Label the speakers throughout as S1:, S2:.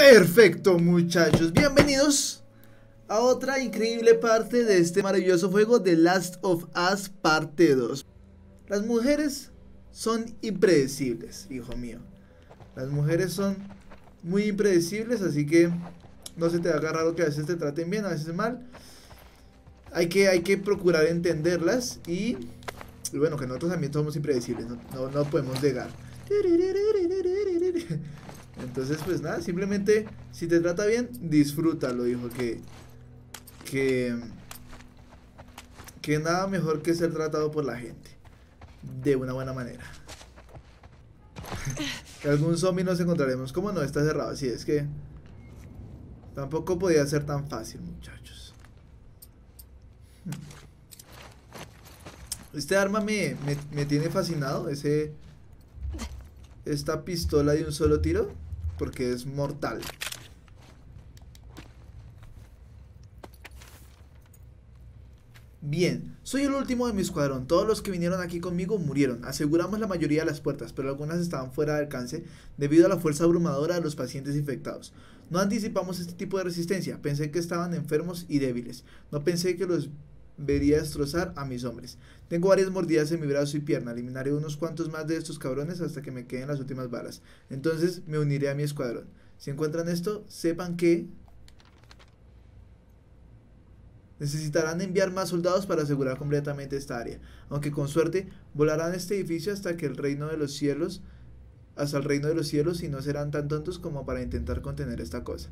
S1: Perfecto, muchachos. Bienvenidos a otra increíble parte de este maravilloso juego de Last of Us Parte 2. Las mujeres son impredecibles, hijo mío. Las mujeres son muy impredecibles, así que no se te haga raro que a veces te traten bien, a veces mal. Hay que, hay que procurar entenderlas y, y bueno, que nosotros también somos impredecibles, no, no, no podemos negar. Entonces, pues nada, simplemente si te trata bien, disfrútalo, hijo, que que que nada mejor que ser tratado por la gente de una buena manera. que algún zombie nos encontraremos. ¿Cómo no? Está cerrado. Así es que tampoco podía ser tan fácil, muchachos. Este arma me, me, me tiene fascinado. Ese esta pistola de un solo tiro porque es mortal. Bien, soy el último de mi escuadrón. Todos los que vinieron aquí conmigo murieron. Aseguramos la mayoría de las puertas, pero algunas estaban fuera de alcance debido a la fuerza abrumadora de los pacientes infectados. No anticipamos este tipo de resistencia. Pensé que estaban enfermos y débiles. No pensé que los vería destrozar a mis hombres. Tengo varias mordidas en mi brazo y pierna. Eliminaré unos cuantos más de estos cabrones hasta que me queden las últimas balas. Entonces me uniré a mi escuadrón. Si encuentran esto, sepan que necesitarán enviar más soldados para asegurar completamente esta área. Aunque con suerte volarán este edificio hasta que el reino de los cielos hasta el reino de los cielos y no serán tan tontos como para intentar contener esta cosa.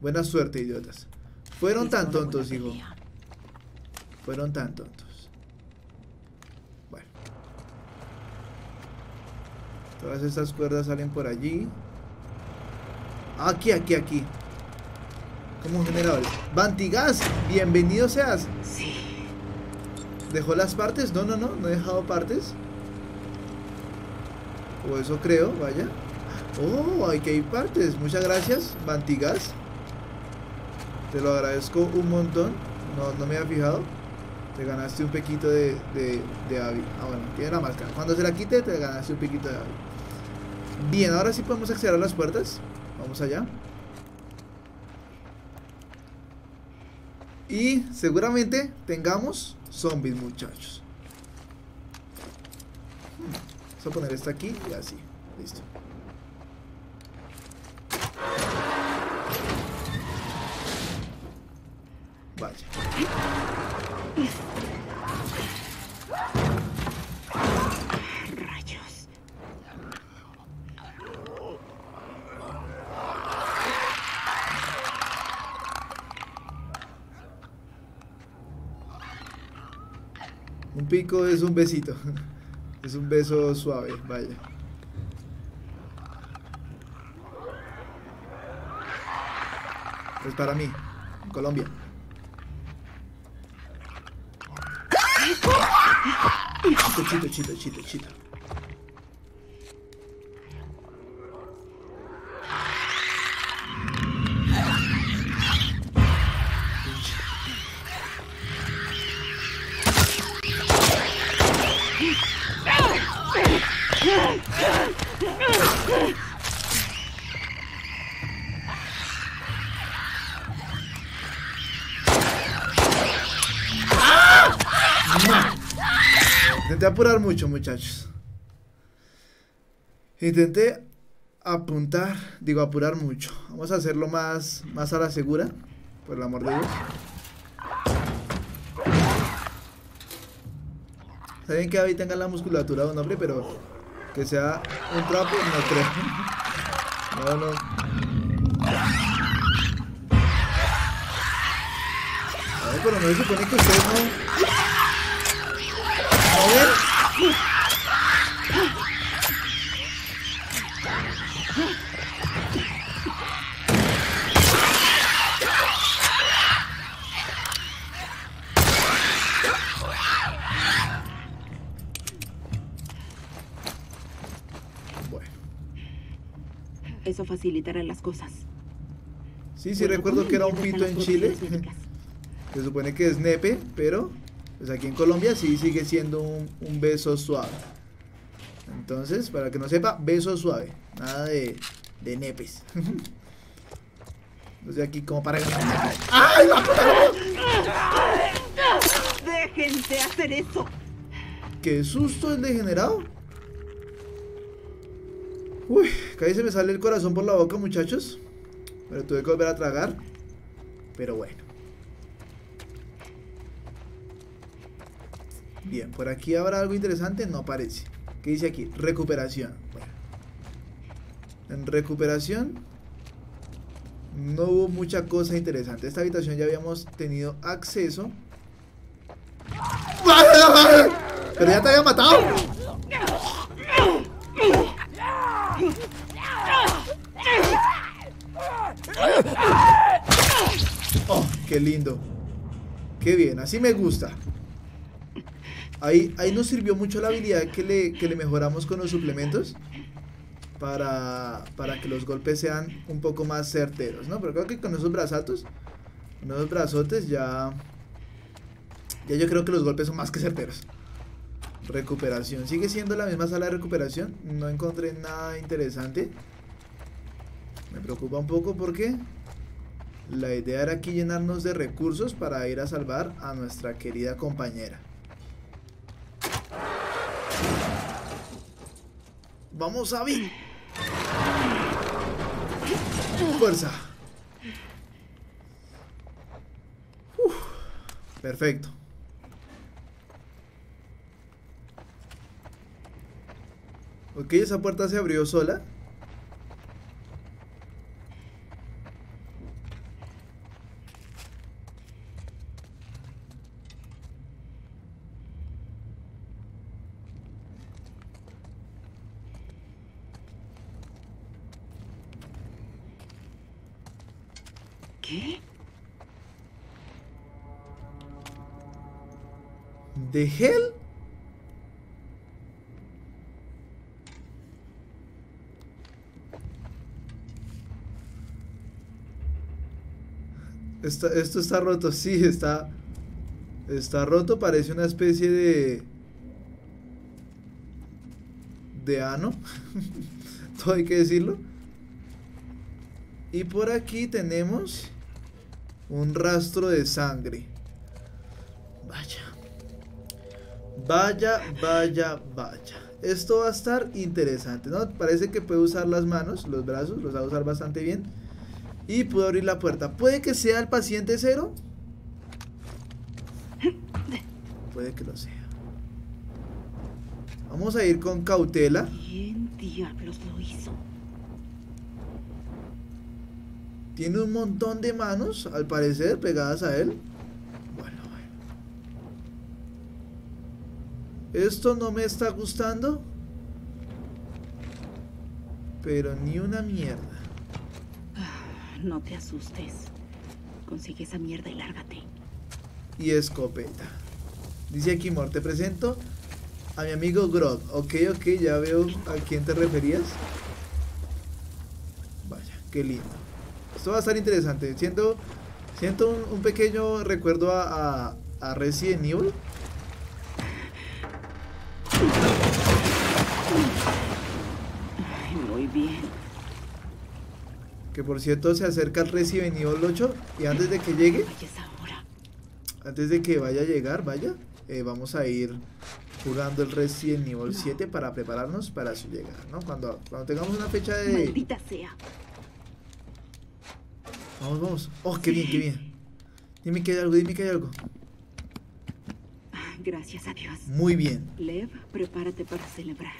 S1: Buena suerte, idiotas. Fueron tan tontos, hijo. Fueron tan tontos. Bueno. Todas estas cuerdas salen por allí. Aquí, aquí, aquí. Como generador. Bantigas, bienvenido seas.
S2: Sí.
S1: ¿Dejó las partes? No, no, no, no he dejado partes. O eso creo, vaya. Oh, hay que hay partes. Muchas gracias, Bantigas. Te lo agradezco un montón. No, no me había fijado. Te ganaste un pequito de, de, de Abby. Ah, bueno, tiene la máscara. Cuando se la quite, te ganaste un pequito de Abby. Bien, ahora sí podemos acceder a las puertas. Vamos allá. Y seguramente tengamos zombies, muchachos. Vamos a poner esta aquí y así. Listo. Vaya. Pico es un besito. Es un beso suave, vaya. Es para mí, Colombia. Chito, chito, chito, chito, chito. Intenté apurar mucho, muchachos. Intenté apuntar, digo apurar mucho. Vamos a hacerlo más, más a la segura, por el amor de Dios. Saben que Abby tenga la musculatura de un hombre, pero que sea un trapo, no creo. No, no. A ver, pero no se supone que ustedes no. ¿No ven? Bueno.
S2: Eso facilitará las cosas.
S1: Sí, sí
S2: Bueno,
S1: recuerdo
S2: ¿cómo
S1: que era un pito en Chile. Se supone que es nepe, pero pues aquí en Colombia sí sigue siendo un, un beso suave. Entonces, para que no sepa, beso suave. Nada de, de nepes. Estoy aquí como para... ¡Ay, la
S2: ¡Dejen de hacer eso!
S1: ¡Qué susto el degenerado! Uy, casi se me sale el corazón por la boca, muchachos. Pero tuve que volver a tragar. Pero bueno. Bien, por aquí habrá algo interesante, no parece. ¿Qué dice aquí? Recuperación. Bueno. En recuperación no hubo mucha cosa interesante. Esta habitación ya habíamos tenido acceso. Pero ya te había matado. Qué lindo. Qué bien, así me gusta. Ahí, ahí nos sirvió mucho la habilidad que le, que le mejoramos con los suplementos. Para, para que los golpes sean un poco más certeros, ¿no? Pero creo que con esos brazaltos, con esos brazotes ya... Ya yo creo que los golpes son más que certeros. Recuperación. Sigue siendo la misma sala de recuperación. No encontré nada interesante. Me preocupa un poco porque la idea era aquí llenarnos de recursos para ir a salvar a nuestra querida compañera. Vamos, Abby. Fuerza. Perfecto. Ok, esa puerta se abrió sola.
S2: ¿Qué?
S1: ¿De hell? Esto, esto está roto, sí, está. Está roto, parece una especie de. De ano. Todo hay que decirlo. Y por aquí tenemos un rastro de sangre. Vaya. Vaya, vaya, vaya. Esto va a estar interesante, ¿no? Parece que puede usar las manos, los brazos, los va a usar bastante bien. Y puedo abrir la puerta. ¿Puede que sea el paciente cero? Puede que lo sea. Vamos a ir con cautela.
S2: ¿Quién diablos lo hizo?
S1: Tiene un montón de manos, al parecer, pegadas a él. Bueno, bueno. Esto no me está gustando. Pero ni una mierda.
S2: No te asustes. Consigue esa mierda y lárgate.
S1: Y escopeta. Dice aquí, Mor, te presento a mi amigo Grog. Ok, ok, ya veo a quién te referías. Vaya, qué lindo. Esto va a estar interesante. Siento, siento un, un pequeño recuerdo a, a, a Resident Evil.
S2: Ay, muy bien.
S1: Que por cierto se acerca el Resident Evil 8. Y antes de que llegue, antes de que vaya a llegar, vaya, eh, vamos a ir jugando el Resident Evil 7 para prepararnos para su llegada, ¿no? Cuando, cuando tengamos una fecha de...
S2: Maldita sea.
S1: Vamos, vamos. Oh, qué bien, qué bien. Dime que hay algo, dime que hay algo.
S2: Gracias a Dios.
S1: Muy bien.
S2: Lev, prepárate para celebrar.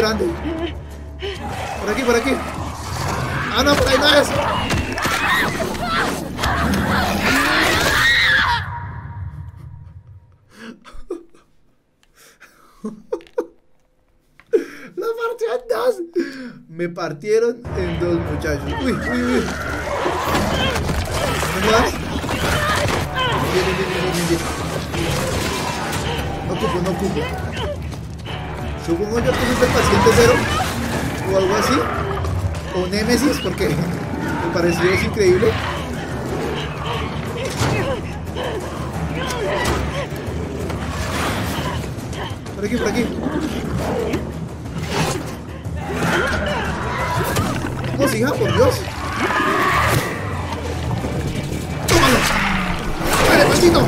S1: Grande. Por aquí, por aquí. Ah, no, por ahí no es. La partió en dos. Me partieron en dos, muchachos. Uy, uy, uy. ¿Dónde vas? Bien, bien, bien, bien, bien. No ocupo, no ocupo. Supongo yo que es el paciente cero o algo así. O Némesis, porque me pareció es increíble. Por aquí, por aquí. Vamos, hija, por Dios. ¡Tómalo! ¡Dale, maldito!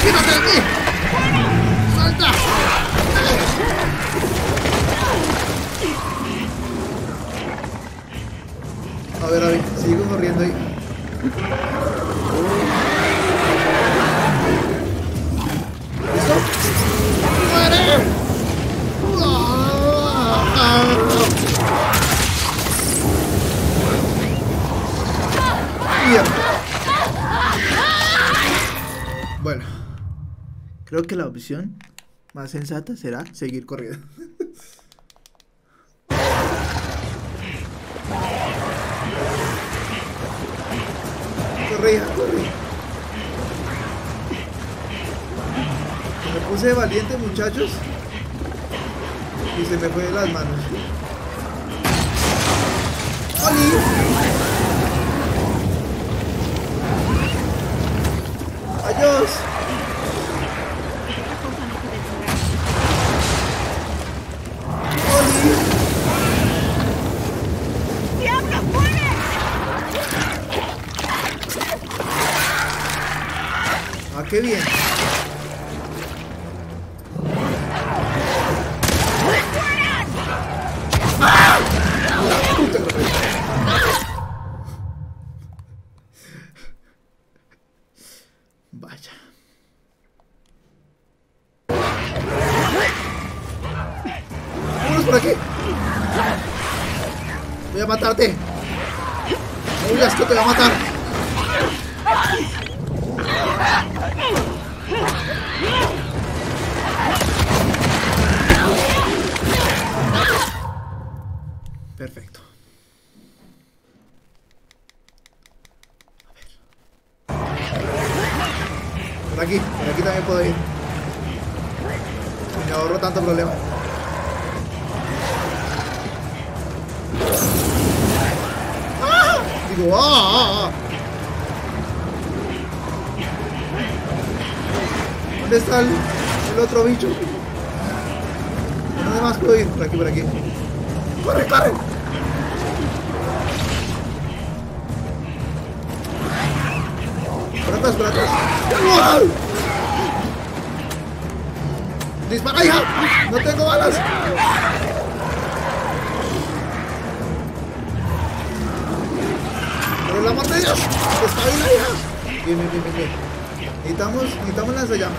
S1: ¡Quítate de mí! ¡Salta! A ver, a ver, sigo corriendo ahí. ¿Listo? ¡Muere! Bueno, creo que la opción más sensata será seguir corriendo. Corre, hija, corre. Me puse valiente, muchachos. Y se me fue de las manos. ¡Oli! ¡Adiós! Qué bien! Vaya. Vámonos por aquí. Voy a matarte. No huyas que te va a matar. Digo, ¡ah! ¿Dónde está el, otro bicho? ¿Por ¿Dónde más puedo ir? Por aquí, por aquí. ¡Corre, corre! Por atrás, por atrás. ¡Dispara, hija! ¡No tengo balas! ¡Por el amor de! ¡Está bien, hija! Bien, bien, bien, bien, bien. Necesitamos, necesitamos lanzallamas.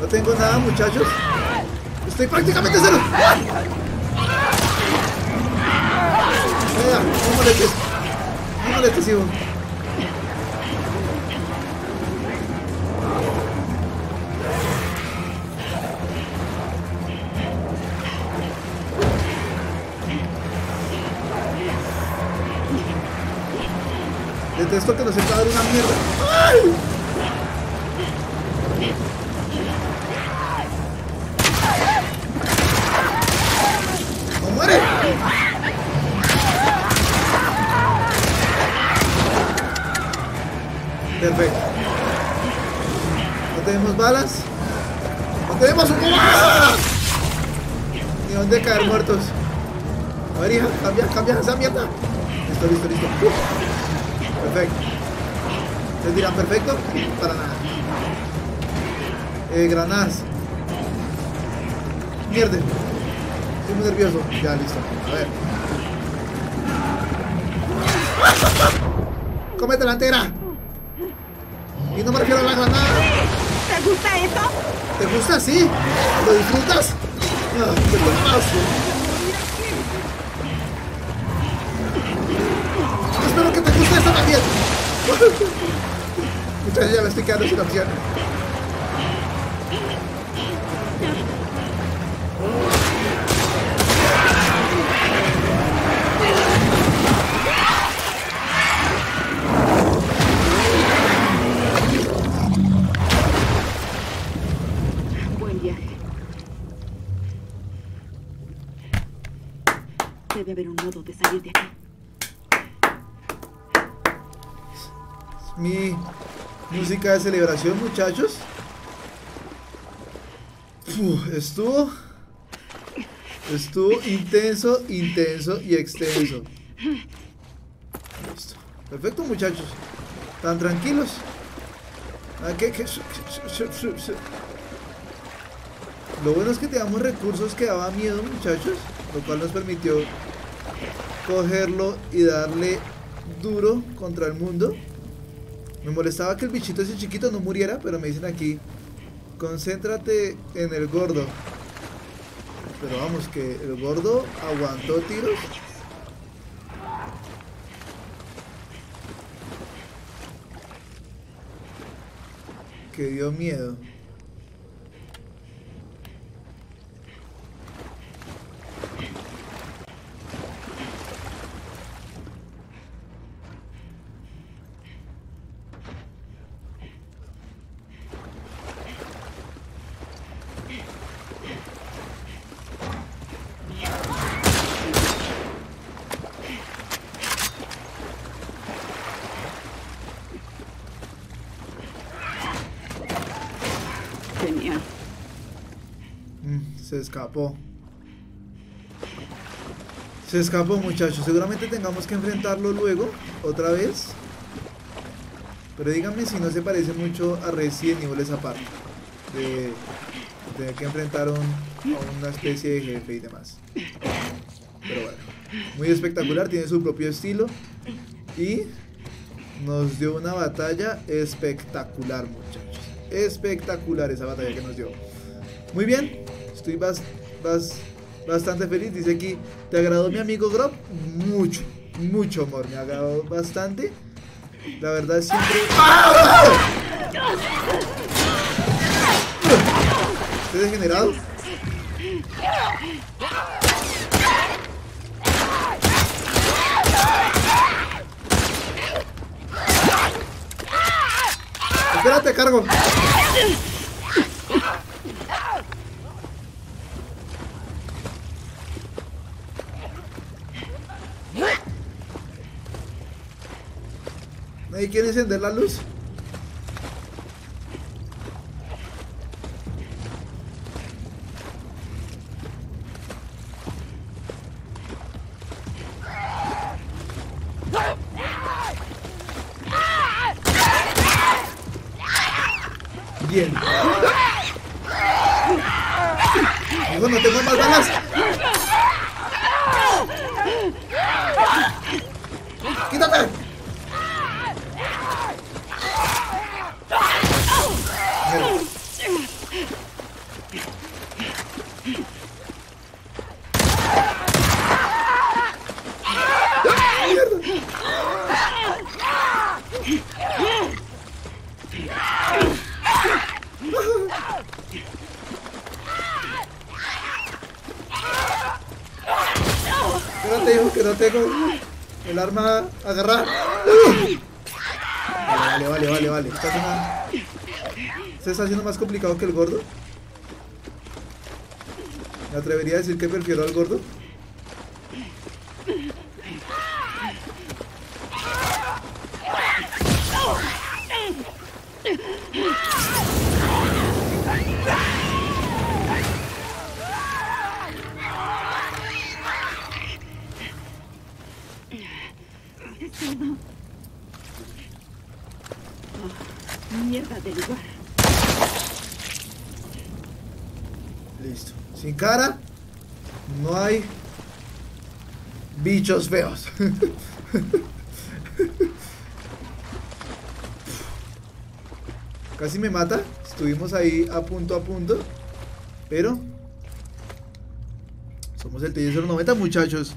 S1: No tengo nada, muchachos. Estoy prácticamente cero. Vea, no molestes. No molestes, hijo. Nos sepa dar una mierda. ¡Ay! ¡No muere! Perfecto. No tenemos balas. No tenemos un... ¡Ah! Ni dónde caer muertos. A ver, hija, cambia, cambia esa mierda. Listo, listo, listo. Perfecto. ¿Ustedes dirán perfecto? Para nada. Eh, granadas. Mierda. Estoy muy nervioso. Ya, listo. A ver. ¡Cómete la entera! Y no me refiero a la granada.
S2: ¿Te gusta eso?
S1: ¿Te gusta así? ¿Lo disfrutas? Ah, ¡Qué paso! Ya me estoy quedando sin opción.
S2: Buen viaje. Debe haber un modo de salir de aquí.
S1: Mi música de celebración, muchachos. Estuvo. Estuvo intenso, intenso y extenso. Listo. Perfecto, muchachos. Tan tranquilos. Ah, ¿qué- qué- Lo bueno es que teníamos recursos que daba miedo, muchachos. Lo cual nos permitió cogerlo y darle duro contra el mundo. Me molestaba que el bichito ese chiquito no muriera, pero me dicen aquí, concéntrate en el gordo. Pero vamos, que el gordo aguantó tiros. Que dio miedo. Se escapó. Se escapó, muchachos. Seguramente tengamos que enfrentarlo luego, otra vez. Pero díganme si no se parece mucho a Resident Evil esa parte. De tener que enfrentar un- a una especie de jefe y demás. Pero bueno. Muy espectacular, tiene su propio estilo. Y nos dio una batalla espectacular, muchachos. Espectacular esa batalla que nos dio. Muy bien, estoy bas- bas- bastante feliz. Dice aquí, ¿te agradó mi amigo Grob? Mucho, mucho amor, me agradó bastante. La verdad siempre... ¿Estoy degenerado? Espérate, cargo. ¿Nadie quiere encender la luz? Que no tengo el arma agarrada. Vale, vale, vale, vale. Una- ¿Se está haciendo más complicado que el gordo? Me atrevería a decir que prefiero al gordo.
S2: Mierda de lugar.
S1: Listo. Sin cara, no hay bichos feos. Casi me mata. Estuvimos ahí a punto a punto. Pero... Somos el T-090 muchachos.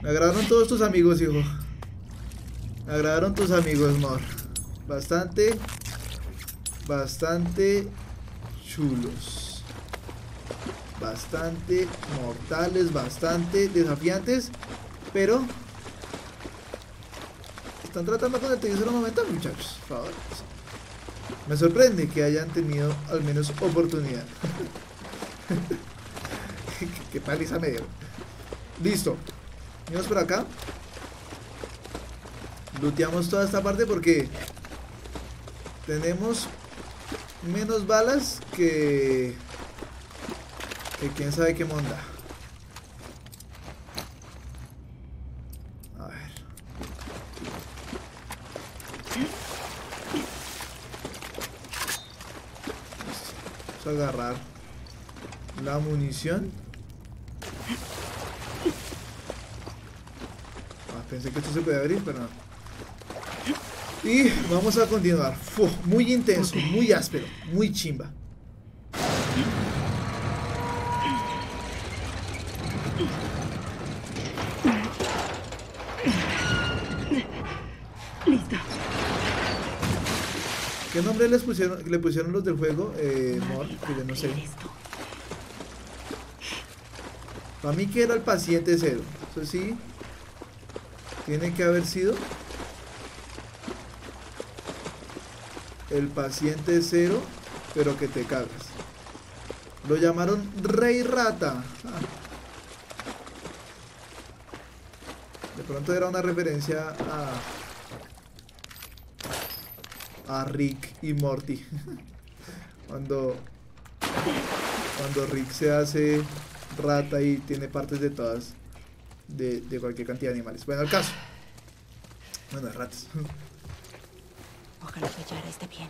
S1: Me agradaron todos tus amigos, hijo. Me agradaron tus amigos, Mor. Bastante... Bastante chulos. Bastante mortales, bastante desafiantes. Pero... Están tratando con el T-090, muchachos. Por favor. Me sorprende que hayan tenido al menos oportunidad. Qué paliza me dieron. Listo. Vamos por acá. Looteamos toda esta parte porque tenemos menos balas que que quién sabe qué monda. A ver. Vamos a agarrar la munición. Ah, pensé que esto se puede abrir, pero no. Y vamos a continuar. Muy intenso, muy áspero, muy chimba.
S2: Listo.
S1: ¿Qué nombre les pusieron, le pusieron los del juego? Eh, Mor, que yo no sé. Para mí que era el paciente cero. Eso sí. Tiene que haber sido. El paciente cero, pero que te cagas. Lo llamaron Rey Rata. De pronto era una referencia a. a Rick y Morty. cuando. Cuando Rick se hace rata y tiene partes de todas. De, de cualquier cantidad de animales. Bueno, el caso. Bueno, de ratas.
S2: Ojalá que Yara esté bien.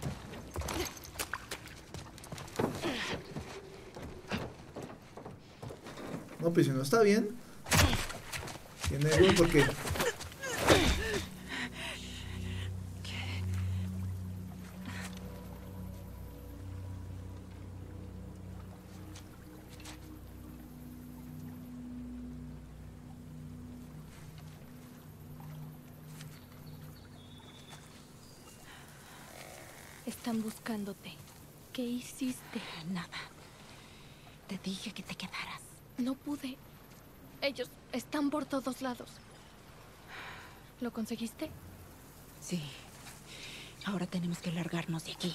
S1: No, pues si no está bien. Tiene algo porque.
S3: Están buscándote. ¿Qué hiciste?
S2: Nada. Te dije que te quedaras.
S3: No pude. Ellos están por todos lados. ¿Lo conseguiste?
S2: Sí. Ahora tenemos que largarnos de aquí.